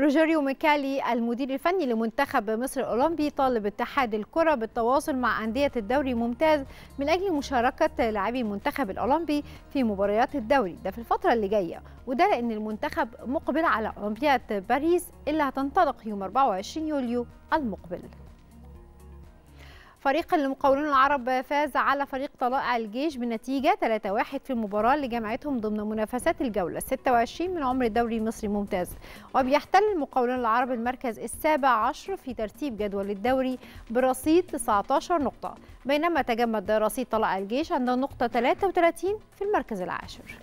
روجيريو ميكالي المدير الفني لمنتخب مصر الأولمبي طالب اتحاد الكرة بالتواصل مع أندية الدوري الممتاز من أجل مشاركة لاعبي المنتخب الأولمبي في مباريات الدوري. ده في الفترة اللي جاية. وده لأن المنتخب مقبل على أولمبياد باريس اللي هتنطلق يوم 24 يوليو المقبل. فريق المقاولون العرب فاز على فريق طلائع الجيش بنتيجة 3-1 في المباراة اللي جمعتهم ضمن منافسات الجولة. 26 من عمر الدوري المصري ممتاز. وبيحتل المقاولون العرب المركز السابع عشر في ترتيب جدول الدوري برصيد 19 نقطة بينما تجمد رصيد طلائع الجيش عند النقطة 33 في المركز العاشر.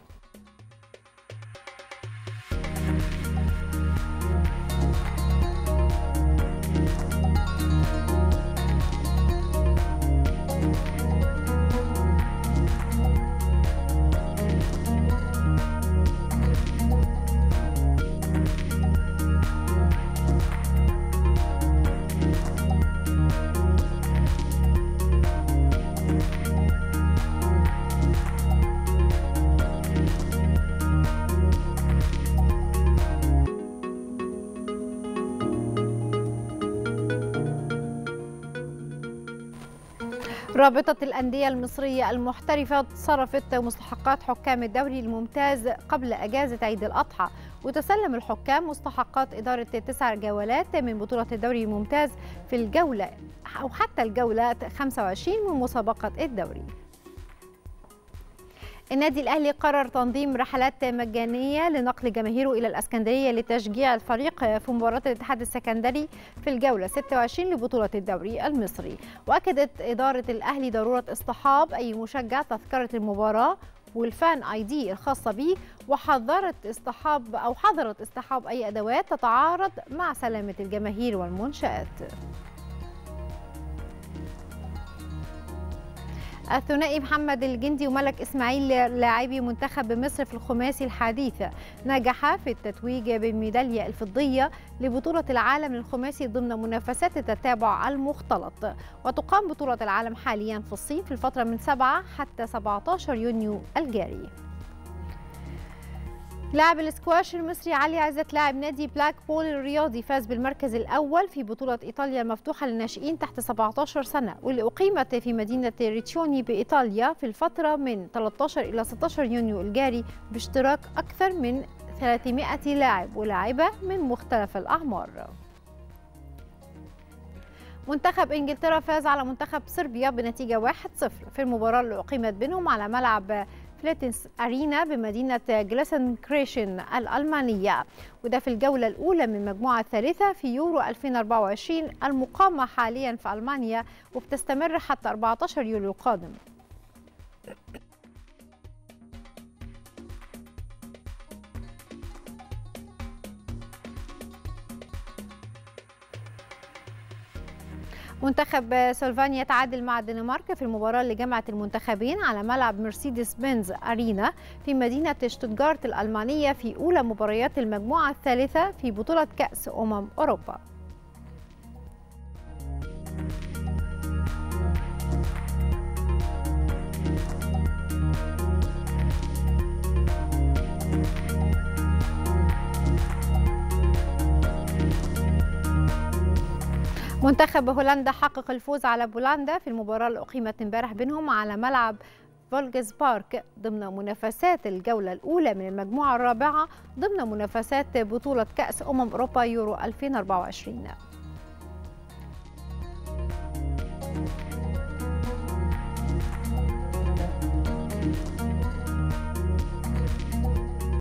رابطة الأندية المصرية المحترفة صرفت مستحقات حكام الدوري الممتاز قبل أجازة عيد الأضحى. وتسلم الحكام مستحقات إدارة تسع جولات من بطولة الدوري الممتاز في الجولة أو حتى الجولة 25 من مسابقة الدوري. النادي الأهلي قرر تنظيم رحلات مجانية لنقل جماهيره إلى الأسكندرية لتشجيع الفريق في مباراة الاتحاد السكندري في الجولة 26 لبطولة الدوري المصري. وأكدت إدارة الأهلي ضرورة اصطحاب أي مشجع تذكرة المباراة والفان آي دي الخاصة به وحذرت اصطحاب أو حظرت اصطحاب أي أدوات تتعارض مع سلامة الجماهير والمنشآت. الثنائي محمد الجندي وملك إسماعيل لاعبي منتخب مصر في الخماسي الحديث. نجح في التتويج بالميداليه الفضية لبطولة العالم للخماسي ضمن منافسات التتابع المختلط. وتقام بطولة العالم حاليا في الصين في الفترة من 7 حتى 17 يونيو الجاري. لاعب الاسكواش المصري علي عزت لاعب نادي بلاك بول الرياضي فاز بالمركز الأول في بطولة إيطاليا المفتوحة للناشئين تحت 17 سنة. واللي أقيمت في مدينة ريتشوني بإيطاليا في الفترة من 13 إلى 16 يونيو الجاري باشتراك أكثر من 300 لاعب ولاعبة من مختلف الأعمار. منتخب إنجلترا فاز على منتخب صربيا بنتيجة 1-0 في المباراة اللي أقيمت بينهم على ملعب فيلتنس أرينا بمدينة جيلسن كيرشن الألمانية. وده في الجولة الأولى من المجموعة الثالثة في يورو 2024 المقامة حاليا في ألمانيا وبتستمر حتى 14 يوليو القادم. منتخب سلفانيا تعادل مع الدنمارك في المباراة اللي جمعت المنتخبين على ملعب مرسيدس بنز أرينا في مدينة شتوتغارت الألمانية في أولى مباريات المجموعة الثالثة في بطولة كأس أمم أوروبا. منتخب هولندا حقق الفوز على بولندا في المباراة اللي أقيمت امبارح بينهم على ملعب فولجز بارك ضمن منافسات الجولة الأولى من المجموعة الرابعة ضمن منافسات بطولة كأس أمم أوروبا يورو 2024